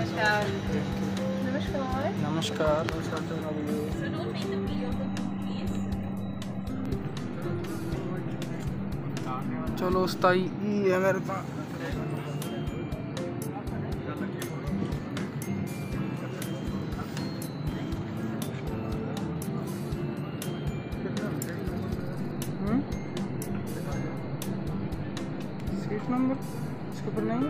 नमस्कार। नमस्कार। नमस्कार। चलो उस्ताई है मेरे पास। हम्म? नंबर? इसके ऊपर नहीं?